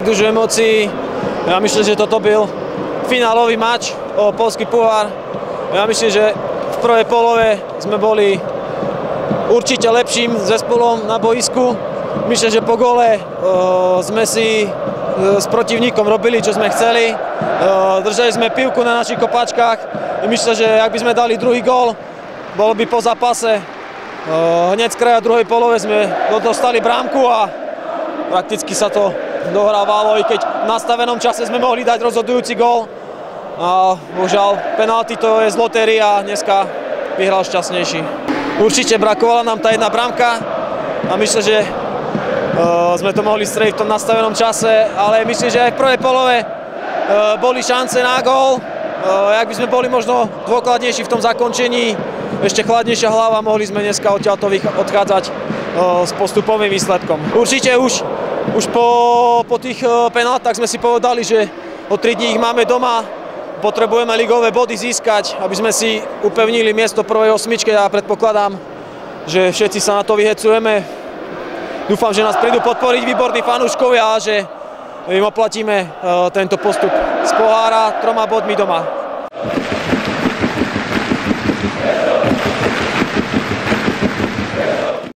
dużo emocí. Ja myslím, že toto byl finálový mač o polský pohár. Ja myslím, že v prvej polove sme boli určite lepším zespolom na boisku. Myslím, že po gole uh, sme si uh, s protivníkom robili, čo sme chceli. Uh, držali sme pivku na našich kopačkách. Myslím, že ak by sme dali druhý gól, bolo by po zápase. Uh, hneď z kraja druhej polove sme dostali brámku a prakticky sa to dohrávalo, i keď v nastavenom čase sme mohli dať rozhodujúci gól. A bohužiaľ, penalty to je z lotérie a dneska vyhral šťastnejší. Určite brakovala nám tá jedna bramka a myslím, že uh, sme to mohli streliť v tom nastavenom čase, ale myslím, že aj v prvej polove uh, boli šance na gól. Uh, ak by sme boli možno dôkladnejší v tom zakončení, ešte chladnejšia hlava, mohli sme dneska odtiaľto odchádzať s postupovým výsledkom. Určite už, už po, po tých uh, penáltach sme si povedali, že o 3 dní ich máme doma, potrebujeme ligové body získať, aby sme si upevnili miesto prvej osmičke a predpokladám, že všetci sa na to vyhecujeme. Dúfam, že nás prídu podporiť výborní fanúškovia a že im oplatíme tento postup z pohára troma bodmi doma.